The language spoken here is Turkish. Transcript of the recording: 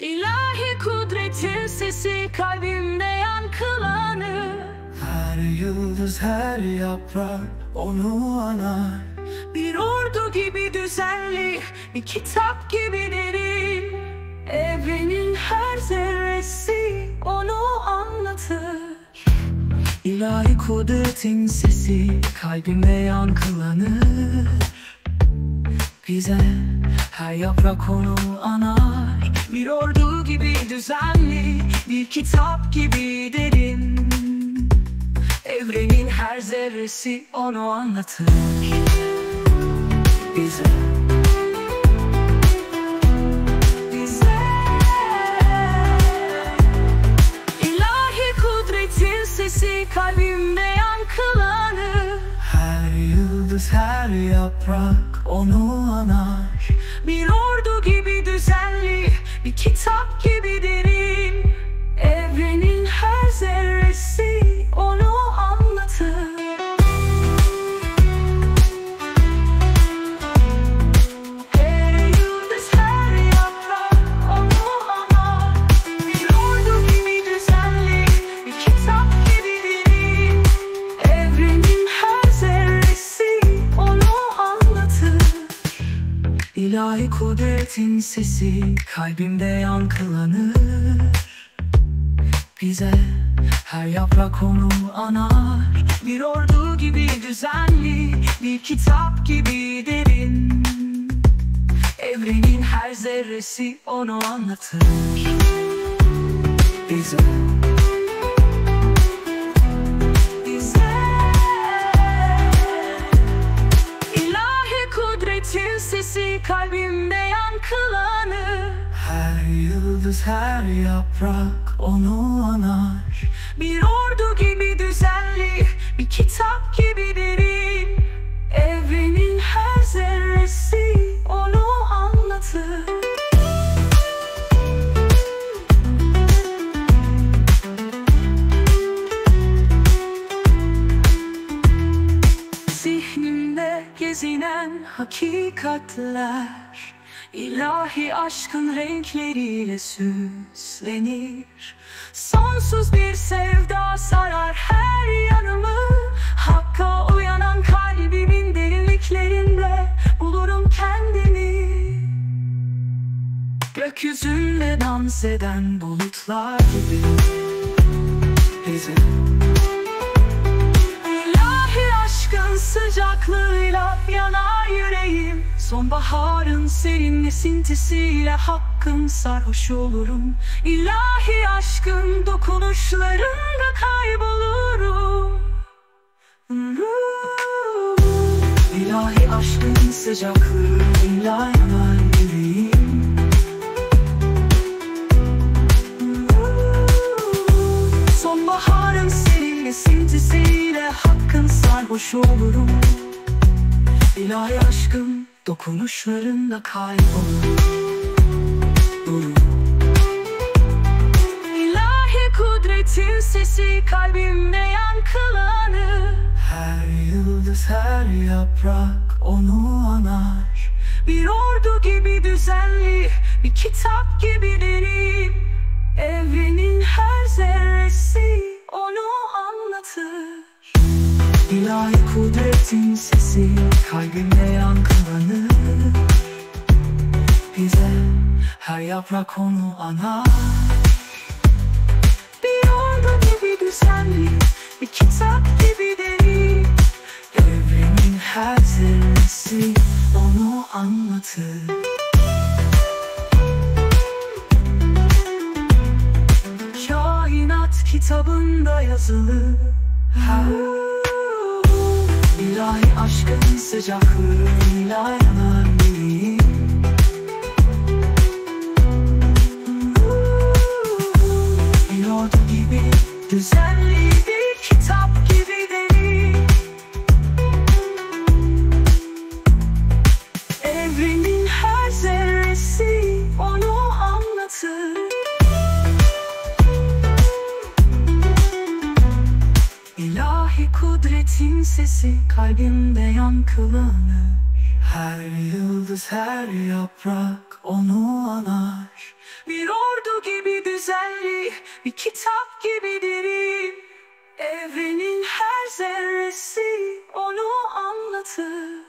İlahi kudretin sesi kalbimde yankılanır. Her yıldız her yaprak onu anar. Bir ordu gibi düzenli, bir kitap gibi derin. Evrenin her zerresi onu anlatır. İlahi kudretin sesi kalbimde yankılanır. Bize her yaprak onu anar düzenli, bir kitap gibi derin Evrenin her zerresi onu anlatır. Bize. Bize. İlahi kudretin sesi kalbimde yankılanır. Her yıldız her yaprak onu anar. Bir ordu gibi düzenli, bir kitap İlahi kudretin sesi kalbimde yankılanır. Bize her yaprak onu anar. Bir ordu gibi düzenli, bir kitap gibi derin. Evrenin her zerresi onu anlatır. Bize sesi kalbimde yankılanır. Her yıldız her yaprak onu anar. Bir ordu gibi düzenli, bir kitap gibi derin hakikatler. İlahi aşkın renkleriyle süslenir. Sonsuz bir sevda sarar her yanımı. Hakka uyanan kalbimin derinliklerinde bulurum kendimi. Gökyüzünde dans eden bulutlar. Gibi bize sıcaklığıyla yanar yüreğim. Sonbaharın serin esintisiyle hakkım sarhoş olurum. İlahi aşkın dokunuşlarında kaybolurum. İlahi aşkın sıcaklığıyla yanar sarhoş olurum. İlahi aşkın dokunuşlarında kaybolurum. İlahi kudretin sesi kalbimde yankılanır. Her yıldız her yaprak onu anar. Bir ordu gibi düzenli, bir kitap gibi derin. Evrenin İlahi kudretin sesi kalbimde yankılanır. Bize her yaprak onu anar. Bir ordu gibi düzenli, bir kitap gibi derin Evrenin her zerresi onu anlatır. Kainat kitabında yazılı İlahi aşkın sıcaklığıyla yanar kudretin sesi kalbimde yankılanır. Her yıldız her yaprak onu anar. Bir or güzelliği bir kitap gibi derin. Evrenin her zerresi onu anlatır